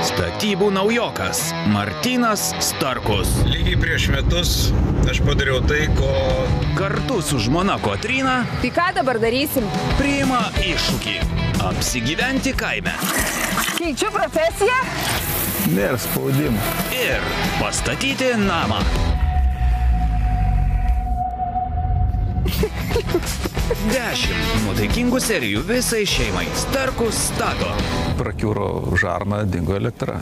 Statybų naujokas Martinas Starkus. Lygiai prieš metus aš padariau tai, ko Kartu su žmona Kotrina Tai ką dabar darysim? priima iššūkį - apsigyventi kaime Keičiu profesiją? Nėra spaudimo. ir pastatyti namą. Dešimt nuotaikingų serijų visai šeimai. Starkus stato. Prakiuro žarną, dingo elektra.